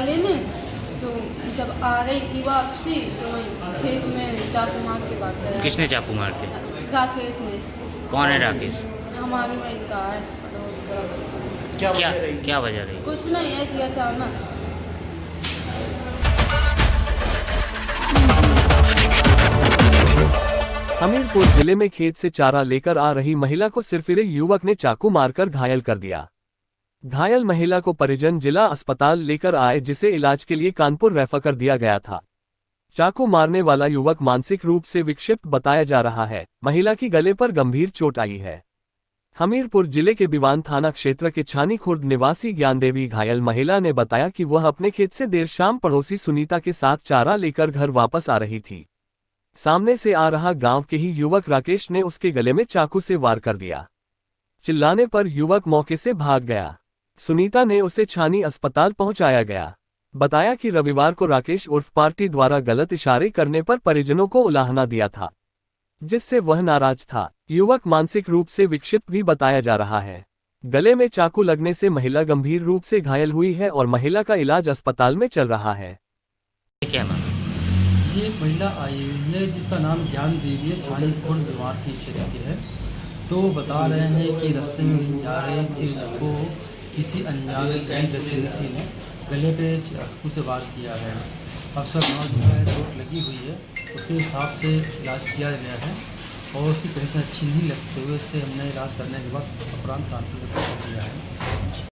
गया लेने तो जब आ रही थी वापसी तो खेत में चाकू मार के बात कर। किसने चाकू मार के? राकेश ने। कौन है राकेश? हमारे वहीं का है क्या क्या, क्या वजह रही? कुछ नहीं ऐसी अचानक। हमीरपुर ज़िले में खेत से चारा लेकर आ रही महिला को सिरफिरे युवक ने चाकू मारकर घायल कर दिया। घायल महिला को परिजन जिला अस्पताल लेकर आए, जिसे इलाज के लिए कानपुर रेफर कर दिया गया था। चाकू मारने वाला युवक मानसिक रूप से विक्षिप्त बताया जा रहा है। महिला की गले पर गंभीर चोट आई है। हमीरपुर ज़िले के बिवान थाना क्षेत्र के छानी खुर्द निवासी ज्ञानदेवी घायल महिला ने बताया कि वह अपने खेत से देर शाम पड़ोसी सुनीता के साथ चारा लेकर घर वापस आ रही थी। सामने से आ रहा गाँव के ही युवक राकेश ने उसके गले में चाकू से वार कर दिया। चिल्लाने पर युवक मौके से भाग गया। सुनीता ने उसे छानी अस्पताल पहुँचाया गया। बताया कि रविवार को राकेश उर्फ़ पार्टी द्वारा गलत इशारे करने पर परिजनों को उलाहना दिया था जिससे वह नाराज़ था। युवक मानसिक रूप से विक्षिप्त भी बताया जा रहा है। गले में चाकू लगने से महिला गंभीर रूप से घायल हुई है और महिला का इलाज अस्पताल में चल रहा है। क्या ये महिला आई हुई है जिसका नाम ज्ञान देवी है बीमार की क्षेत्र की है। तो बता रहे हैं कि रास्ते में जा रहे थे उसको किसी अनजान व्यक्ति ने गले पे चाकू से वार किया है। अक्सर नौ जो है चोट लगी हुई है। उसके हिसाब से इलाज किया गया है और उसकी कंडीशन अच्छी नहीं लगते हुए उससे हमने इलाज करने के बाद अपराध कानपुर किया है।